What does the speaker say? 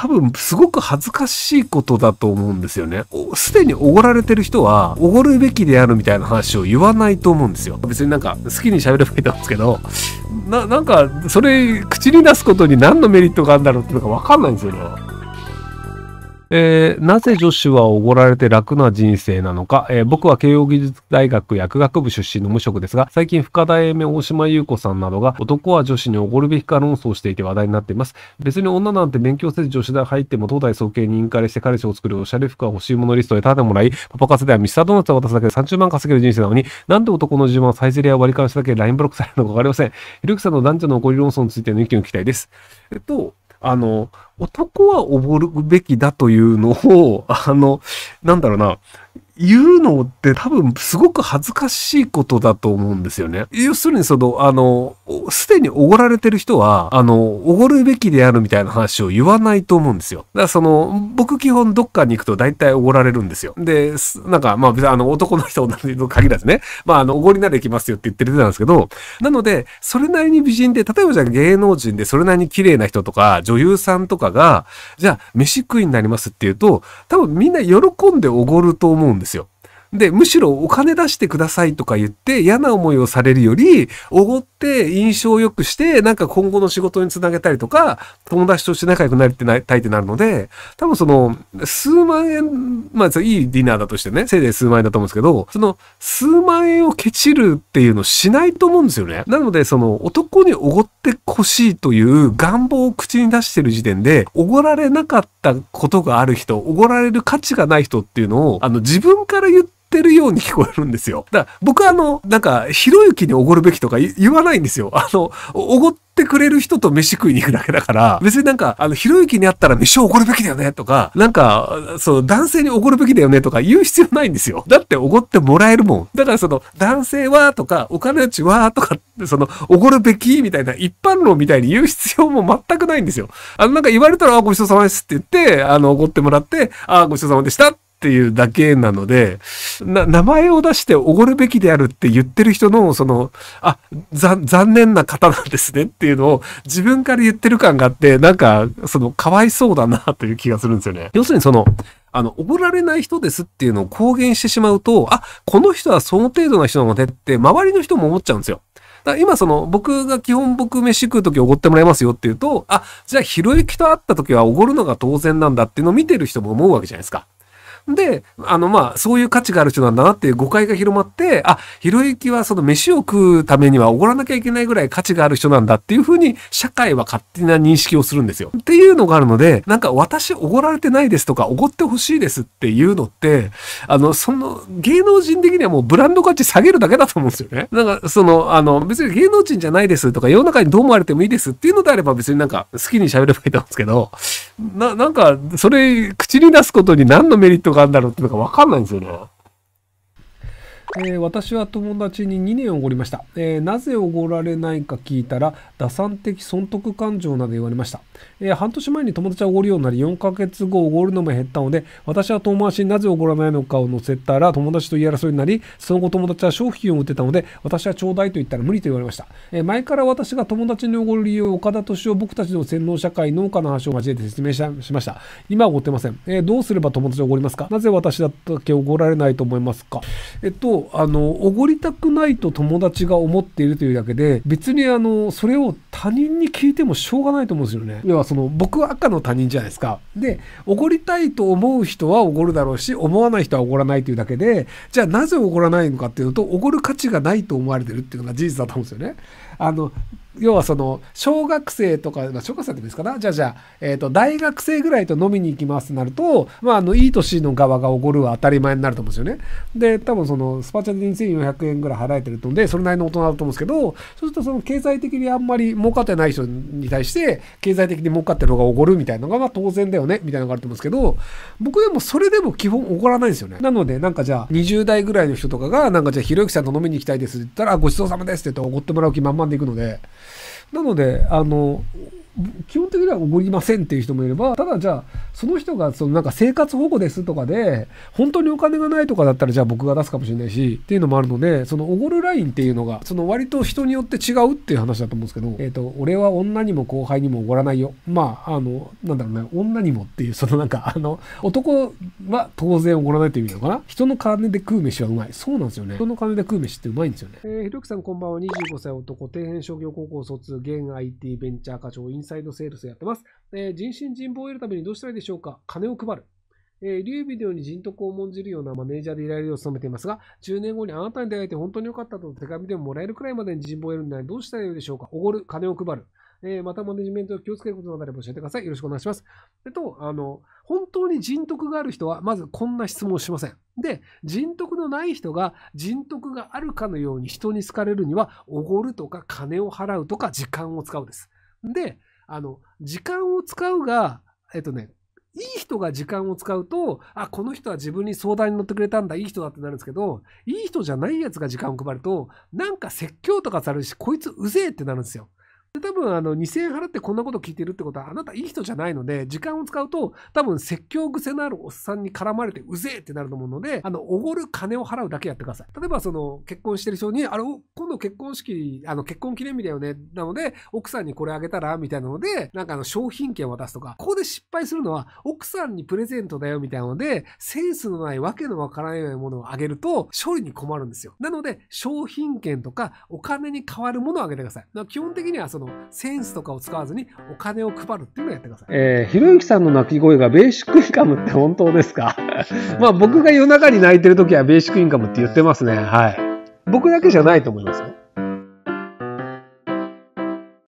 多分すごく恥ずかしいことだと思うんですよね。すでにおごられてる人は、おごるべきであるみたいな話を言わないと思うんですよ。別になんか好きに喋ればいいと思うんですけど、な、なんか、それ、口に出すことに何のメリットがあるんだろうっていうのがわかんないんですよね。えー、なぜ女子はおごられて楽な人生なのか、えー、僕は慶應義塾大学薬学部出身の無職ですが、最近深田英明大島優子さんなどが男は女子におごるべきか論争していて話題になっています。別に女なんて勉強せず女子大入っても東大総計にインカレして彼氏を作るおしゃれ服は欲しいものリストでタダでもらい、パパ活ではミスタードーナツを渡すだけで30万稼げる人生なのに、なんで男の自慢はサイゼリア割り勘しただけでラインブロックされるのかわかりません。ひろゆきさんの男女のおごり論争についての意見を聞きたいです。えっと、あの、男はおごるべきだというのを、あの、なんだろうな、言うのって多分すごく恥ずかしいことだと思うんですよね。要するにその、あの、すでにおごられてる人は、あの、おごるべきであるみたいな話を言わないと思うんですよ。だからその、僕基本どっかに行くと大体おごられるんですよ。で、なんか、まあ別にあの、男の人同じの限らずね、まああの、おごりなら行きますよって言ってるんですけど、なので、それなりに美人で、例えばじゃあ芸能人でそれなりに綺麗な人とか、女優さんとかが、じゃあ飯食いになりますっていうと、多分みんな喜んでおごると思うんですですよ。で、むしろお金出してくださいとか言って嫌な思いをされるより、おごって印象を良くして、なんか今後の仕事につなげたりとか、友達として仲良くなりたいってなるので、多分その、数万円、まあ、いいディナーだとしてね、せいぜい数万円だと思うんですけど、その、数万円をケチるっていうのをしないと思うんですよね。なので、その、男におごってほしいという願望を口に出してる時点で、おごられなかったことがある人、おごられる価値がない人っていうのを、あの、自分から言ってってるように聞こえるんですよ。だから僕はあの、なんか、ひろゆきにおごるべきとか言わないんですよ。あの、おごってくれる人と飯食いに行くだけだから、別になんか、あの、ひろゆきにあったら飯をおごるべきだよねとか、なんか、そう、男性におごるべきだよねとか言う必要ないんですよ。だっておごってもらえるもん。だからその、男性はとか、お金持ちはとかって、その、おごるべきみたいな一般論みたいに言う必要も全くないんですよ。あの、なんか言われたら、あ、ごちそうさまですって言って、あの、おごってもらって、あ、ごちそうさまでしたっていうだけなので、な、名前を出しておごるべきであるって言ってる人の、その、あ、残念な方なんですねっていうのを自分から言ってる感があって、なんか、その、かわいそうだなという気がするんですよね。要するにその、あの、おごられない人ですっていうのを公言してしまうと、あ、この人はその程度の人なのでって、周りの人も思っちゃうんですよ。だ今その、僕が基本僕飯食うときおごってもらいますよっていうと、あ、じゃあひろゆきと会ったときはおごるのが当然なんだっていうのを見てる人も思うわけじゃないですか。で、あの、まあ、そういう価値がある人なんだなっていう誤解が広まって、あ、ひろゆきはその飯を食うためにはおごらなきゃいけないぐらい価値がある人なんだっていうふうに、社会は勝手な認識をするんですよ。っていうのがあるので、なんか私おごられてないですとか、おごってほしいですっていうのって、あの、その、芸能人的にはもうブランド価値下げるだけだと思うんですよね。なんか、その、あの、別に芸能人じゃないですとか、世の中にどう思われてもいいですっていうのであれば別になんか好きに喋ればいいと思うんですけど、な、なんか、それ、口に出すことに何のメリットがあるんだろうっていうのがわかんないんですよね。えー、私は友達に2年おごりました、えー、なぜおごられないか聞いたら、打算的損得感情など言われました。えー、半年前に友達はおごるようになり、4ヶ月後おごるのも減ったので、私は友達になぜおごらないのかを載せたら、友達と言い争いになり、その後友達は商品を売ってたので、私はちょうだいと言ったら無理と言われました。え前から私が友達におごる理由を岡田敏夫僕たちの洗脳社会農家の話を交えて説明しました。今はおごってません。えどうすれば友達をおごりますか？なぜ私だけおごられないと思いますか？えっと、あの、おごりたくないと友達が思っているというだけで、別にあの、それを他人に聞いてもしょうがないと思うんですよね。要はその、僕は赤の他人じゃないですか。で、おごりたいと思う人はおごるだろうし、思わない人はおごらないというだけで、じゃあなぜおごらないのかっていうと、おごる価値がないと思われてるっていうのが事実だと思うんですよね。あの、要はその、小学生とか、まあ、小学生ってですかな？じゃあじゃあ、えっ、ー、と、大学生ぐらいと飲みに行きますとなると、まあ、あの、いい年の側がおごるは当たり前になると思うんですよね。で、多分その、スパチャで2400円ぐらい払えてるので、それなりの大人だと思うんですけど、そうするとその経済的にあんまり儲かってない人に対して、経済的に儲かってる方がおごるみたいなのが、まあ当然だよね、みたいなのがあると思うんですけど、僕でもそれでも基本おごらないんですよね。なので、なんかじゃあ、20代ぐらいの人とかが、なんかじゃあ、ひろゆきさんと飲みに行きたいですって言ったら、ごちそうさまですって言っておごってもらう気満々でいくので、なので、あの、基本的にはおごりませんっていう人もいれば、ただじゃあ、その人がそのなんか生活保護ですとかで、本当にお金がないとかだったらじゃあ僕が出すかもしれないし、っていうのもあるので、そのおごるラインっていうのが、その割と人によって違うっていう話だと思うんですけど、えっ、ー、と、俺は女にも後輩にもおごらないよ。まあ、あの、なんだろうね、女にもっていう、そのなんか、あの、男は当然おごらないっていう意味なのかな人の金で食う飯はうまい。そうなんですよね。人の金で食う飯ってうまいんですよね。えー、ひろきさんこんばんは。25歳男、底辺商業高校卒、現 IT ベンチャー課長、サイドセールスやってます。えー、人心人望を得るためにどうしたらいいでしょうか？金を配る。えー、リュービデオに人徳を重んじるようなマネージャーで依頼を務めていますが、10年後にあなたに出会えて本当に良かったと手紙でももらえるくらいまでに人望を得るのはどうしたらいいでしょうか？おごる、金を配る。えー、またマネジメントを気をつけることなどあれば教えてください。よろしくお願いします。えっと、あの、本当に人徳がある人は、まずこんな質問をしません。で、人徳のない人が人徳があるかのように人に好かれるには、おごるとか金を払うとか時間を使うです。で、あの、時間を使うが、えっとね、いい人が時間を使うと、あ、この人は自分に相談に乗ってくれたんだ、いい人だってなるんですけど、いい人じゃないやつが時間を配ると、なんか説教とかされるし、こいつうぜえってなるんですよ。で多分あの2000円払ってこんなこと聞いてるってことはあなたいい人じゃないので時間を使うと多分説教癖のあるおっさんに絡まれてうぜえってなると思うのであのおごる金を払うだけやってください。例えばその結婚してる人にあれ今度結婚式あの結婚記念日だよね。なので奥さんにこれあげたらみたいなのでなんかあの商品券を渡すとか。ここで失敗するのは奥さんにプレゼントだよみたいなのでセンスのないわけのわからないものをあげると処理に困るんですよ。なので商品券とかお金に代わるものをあげてください。基本的にはそのセンスとかを使わずにお金を配るっていうのをやってください。えー、ひろゆきさんの泣き声がベーシックインカムって本当ですか？まあ僕が夜中に泣いてる時はベーシックインカムって言ってますね。はい。僕だけじゃないと思いますよ。